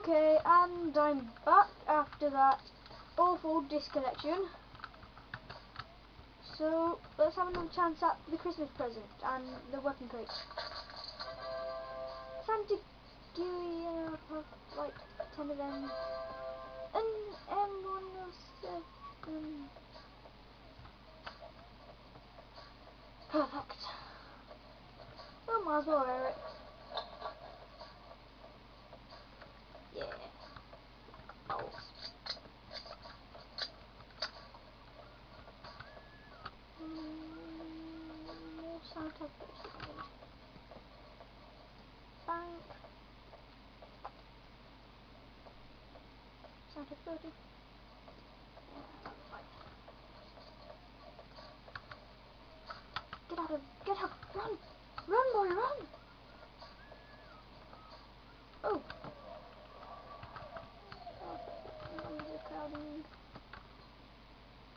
Okay, and I'm back after that awful disconnection. So let's have another chance at the Christmas present and the weapon crate. Santa Gooey and like ten of them. And M107. Perfect. Oh, might as well wear it. Yeah. Oh. Mm, more Santa basically. Bank. Santa 30. Get out of, get out, run! Run boy, run! Oh. Oh, numbers are crowding.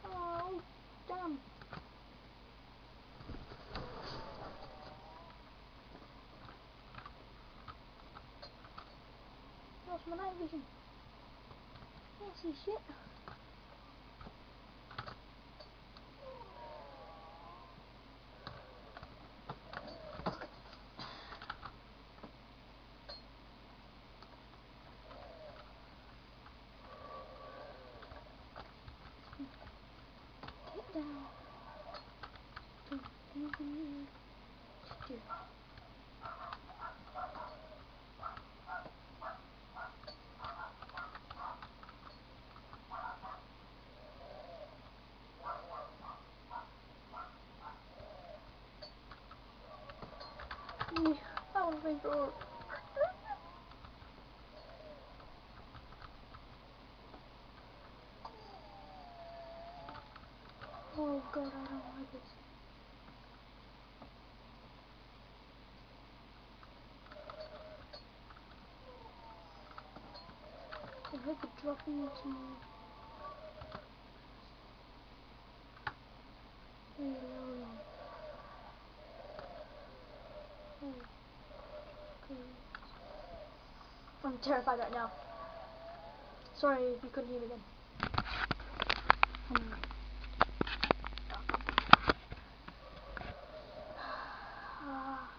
Oh, damn. Lost my night vision. Can't see shit. Get down. Do, do, do, do. Mm, Good. Oh god, I don't like this. I could drop into reloading. Oh, good. I'm terrified right now. Sorry if you couldn't hear me then.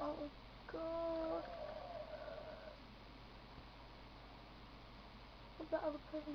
Oh god. What that other person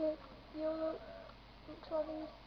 in there. I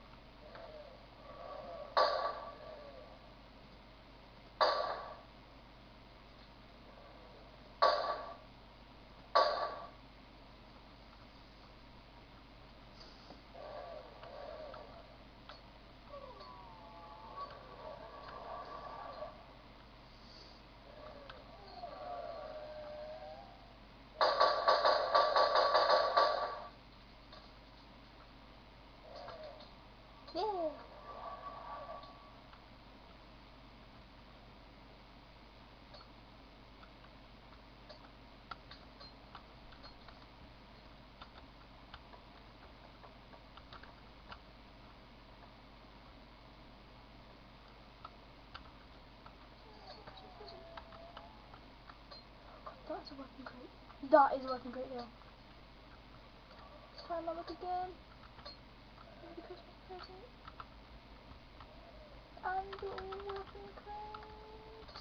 That's weapon crate. That is weapon crate though. Let's try my luck again. Maybe Christmas present. And weapon crate.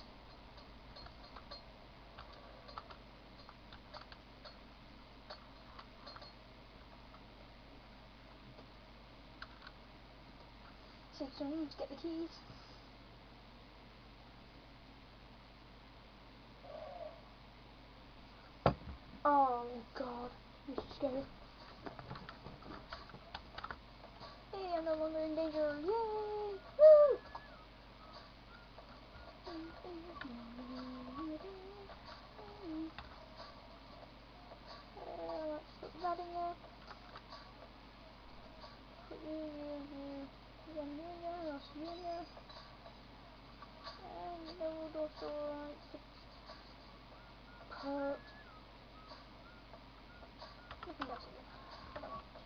Save some room to get the keys. Oh god, this is scary. Hey, I'm no longer in danger. Yay! Woo! Uh, let's put that in there. Put you, you, you, then you in there, else you in there. And no door store, put Nothing else here. I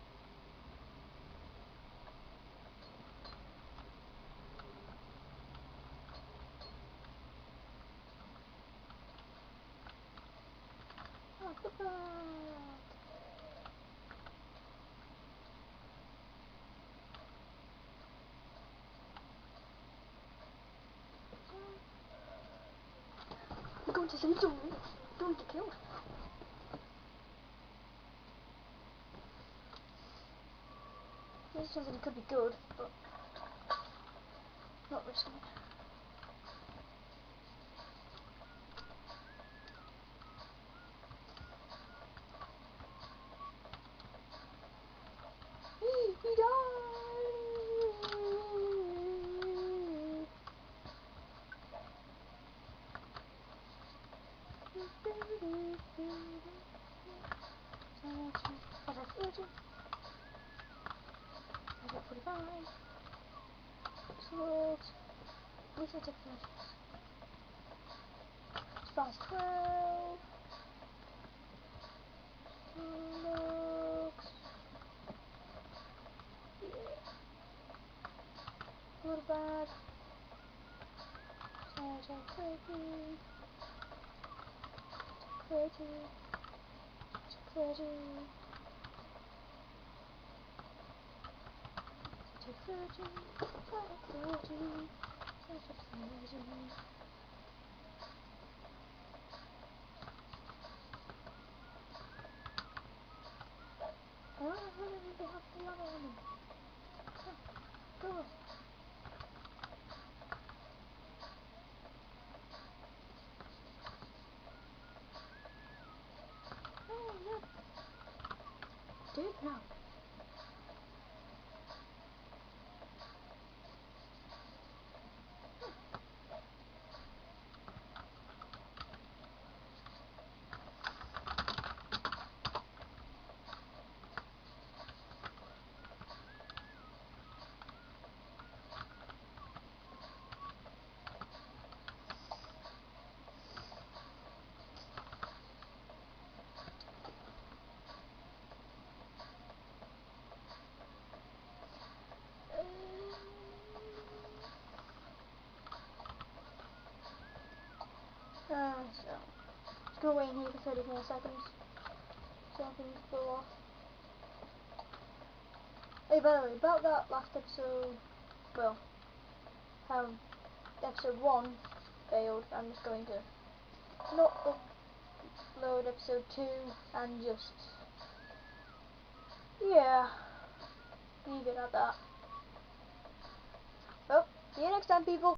We're going to some zone. Don't get killed. This it could be good, but not risking it. I took flashes. Fast 12. Looks. Yeah. 축하해줘 축하해줘 축하해줘 축하해줘 축하해줘 아, 하늘도 확 올라가는 Do it now. Uh, so, gonna wait in here for 30 more seconds so I can go off. Hey, by the way, about that last episode, well, episode 1 failed, I'm just going to not upload episode 2 and just, yeah, leave it at that. Well, see you next time, people.